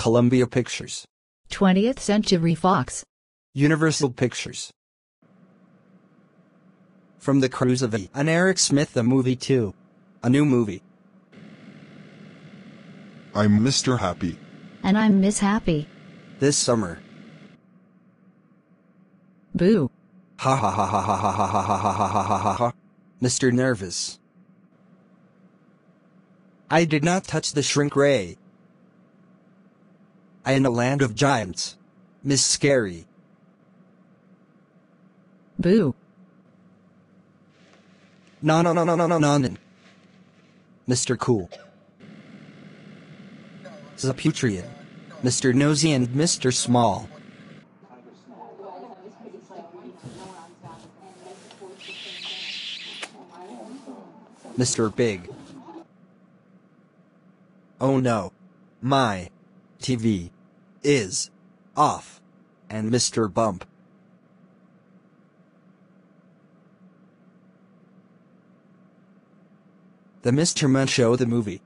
Columbia Pictures, 20th Century Fox, Universal Pictures. From the Cruise of a, an Eric Smith the movie 2. A new movie. I'm Mr. Happy. and I'm Miss Happy. This summer. Boo. Ha ha ha ha ha ha ha ha ha ha ha ha ha ha. Mr. Nervous. I did not touch the shrink ray. I in a land of giants. Miss Scary. Boo. No no no no no no no no. Mr. Cool. Zaputrian. Mr. Nosy and Mr. Small. Mr. Big. Oh no. My TV is off. And Mr. Bump. The Mr. Men Show the movie.